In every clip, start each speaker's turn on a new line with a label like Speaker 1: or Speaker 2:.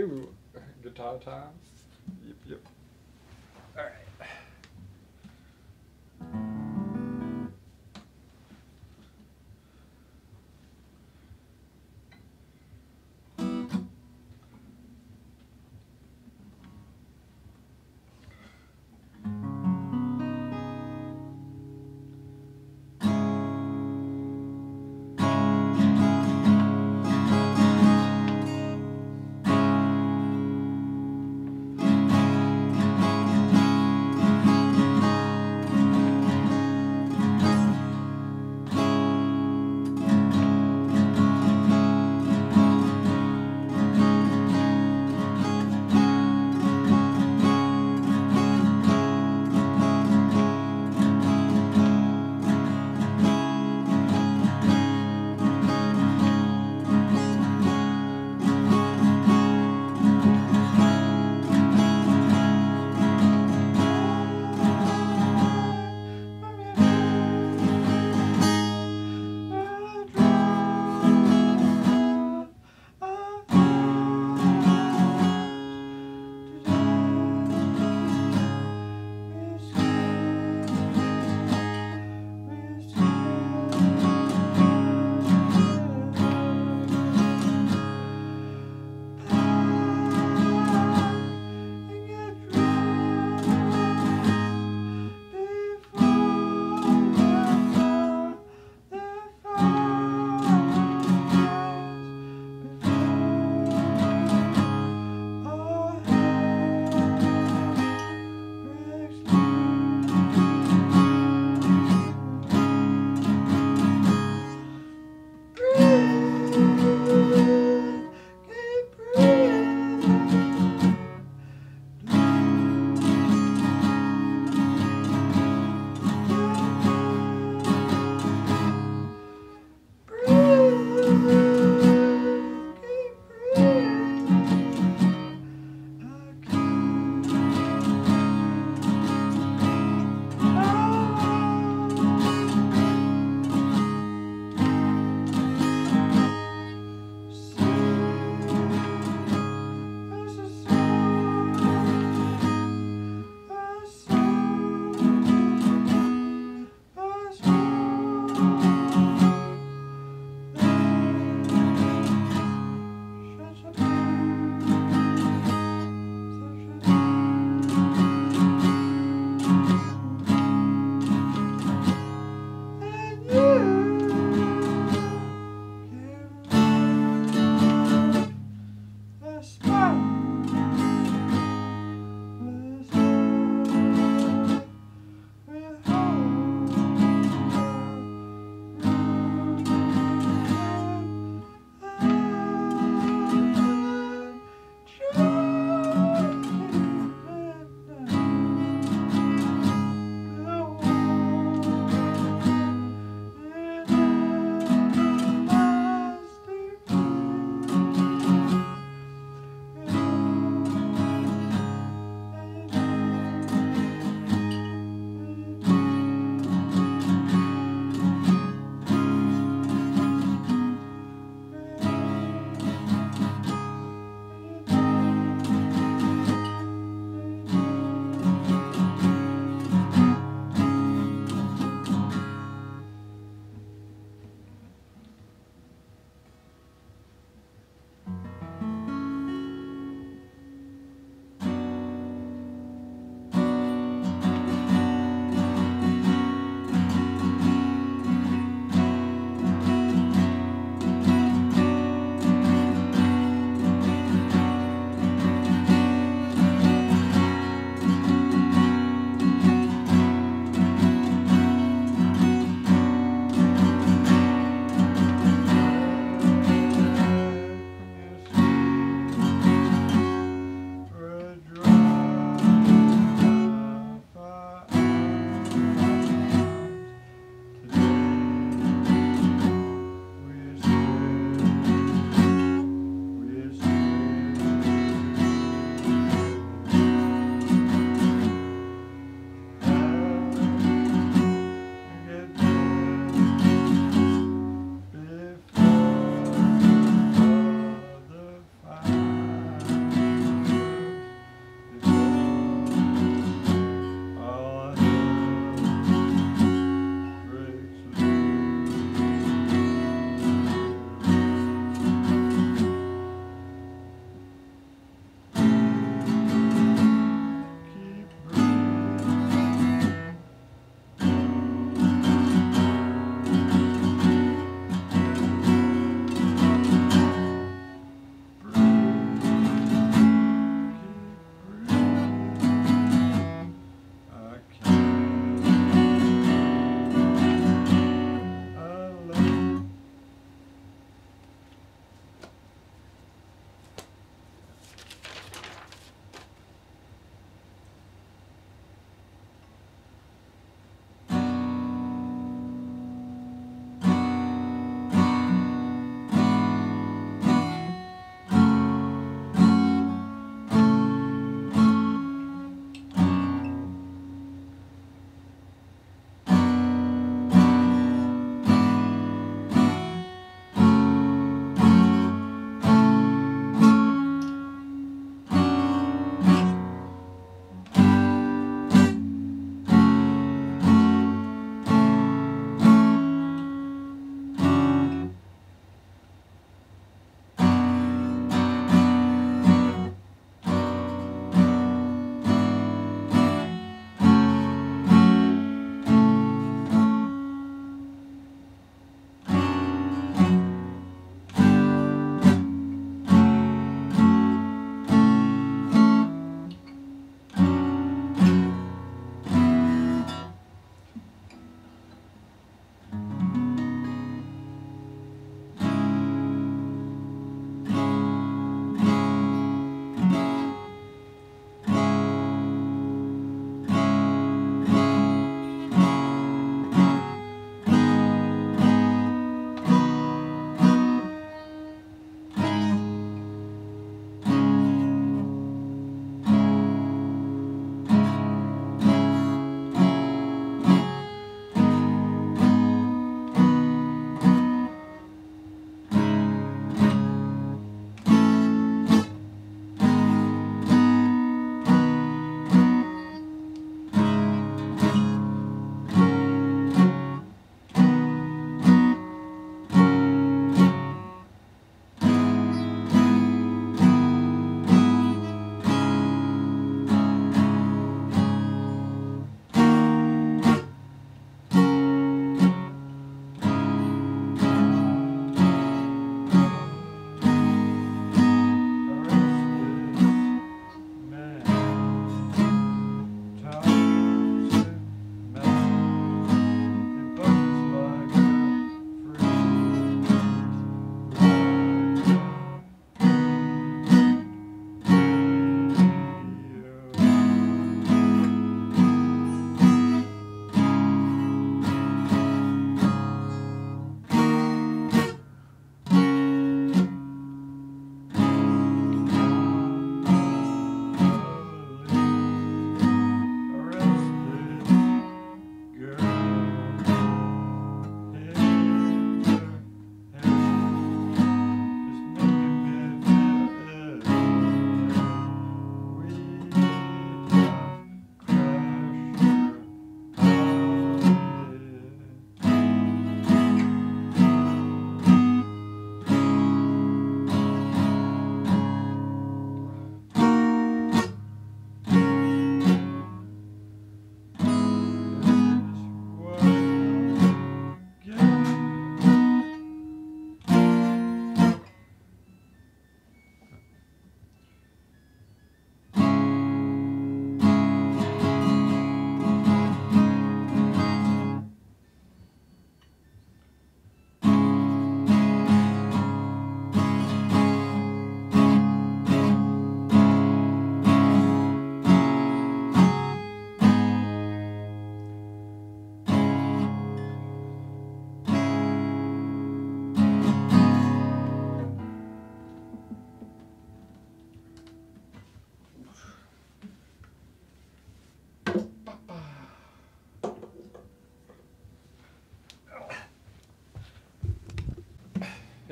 Speaker 1: Ooh, guitar time. Yep, yep. All right.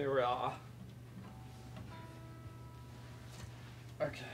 Speaker 1: Are. Okay,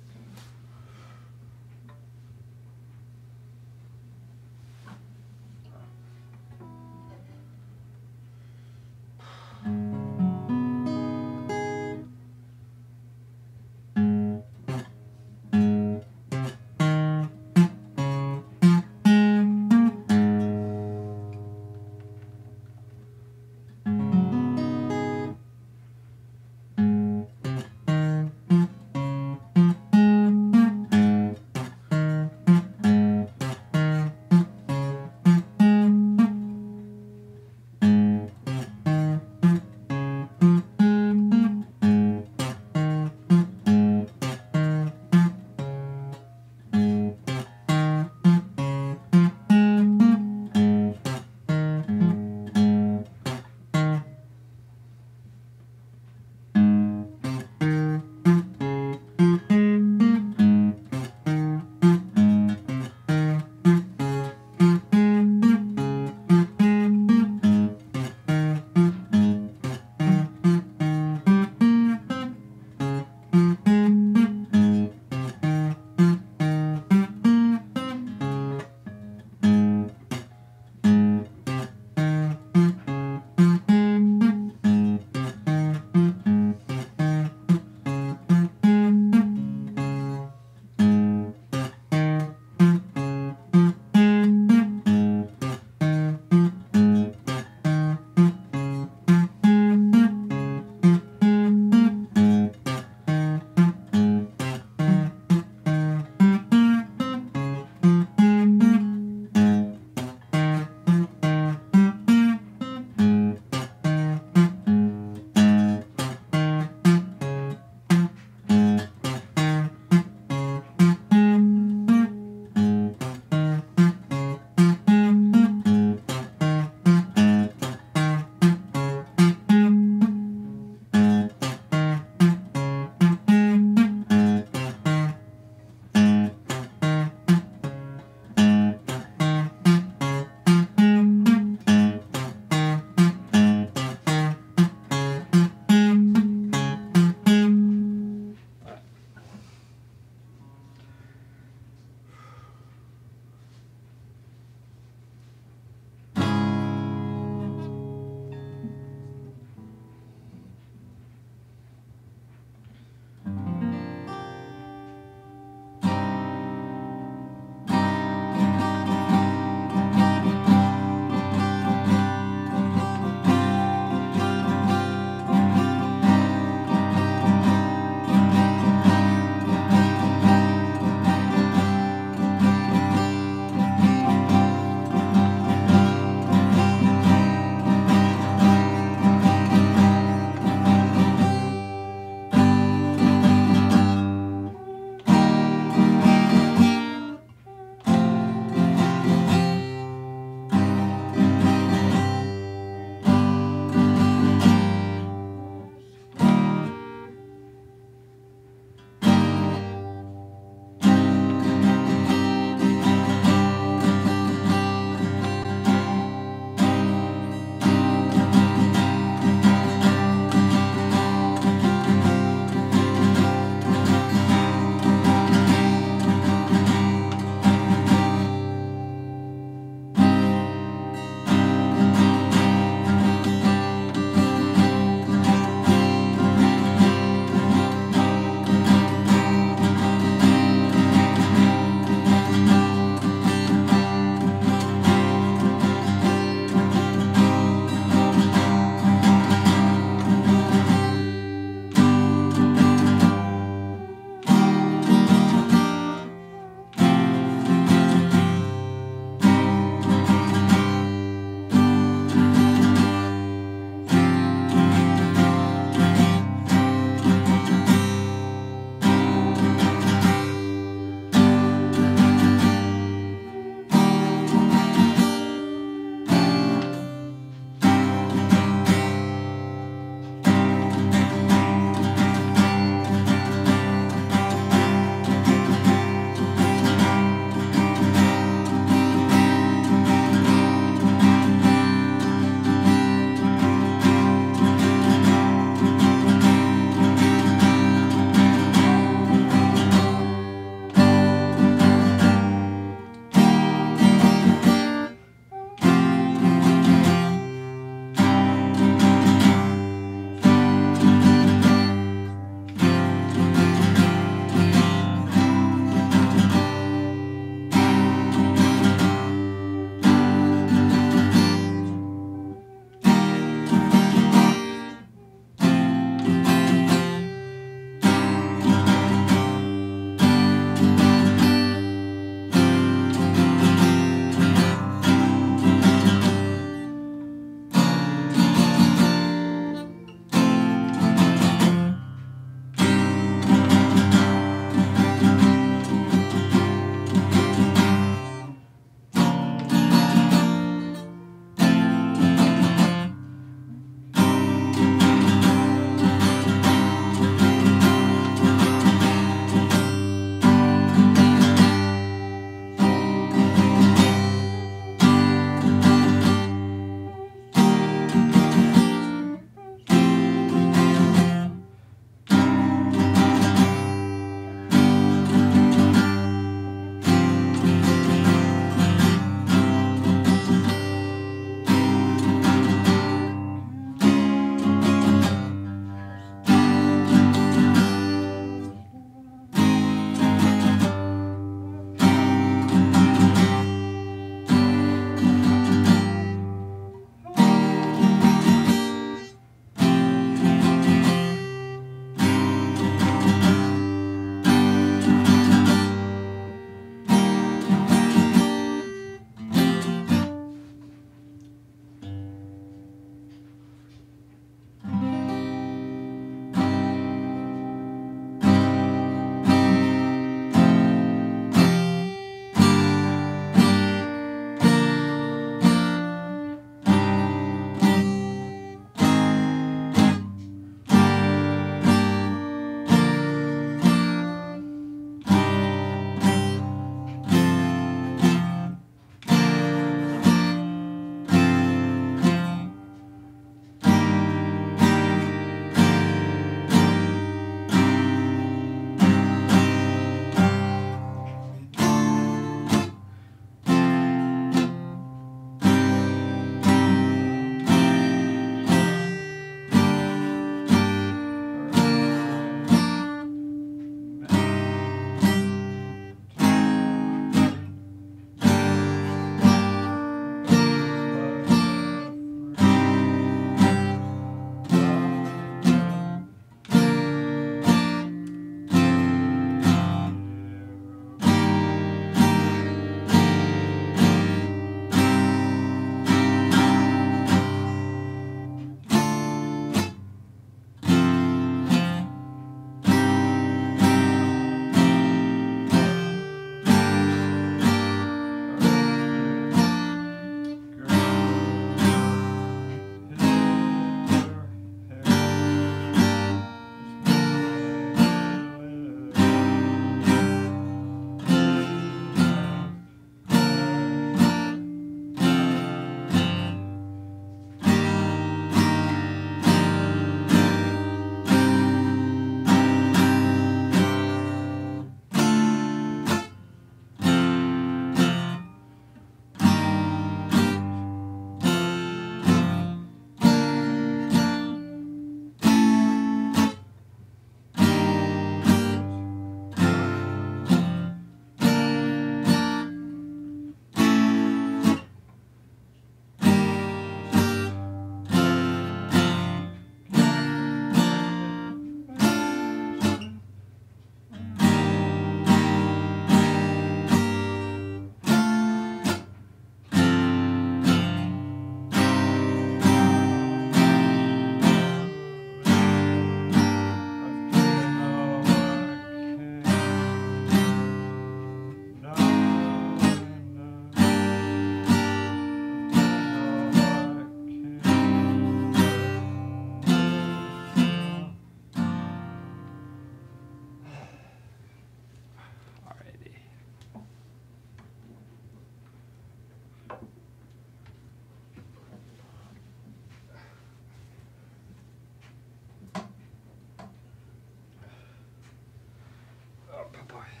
Speaker 1: Oh boy.